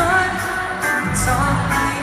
Sometimes it's all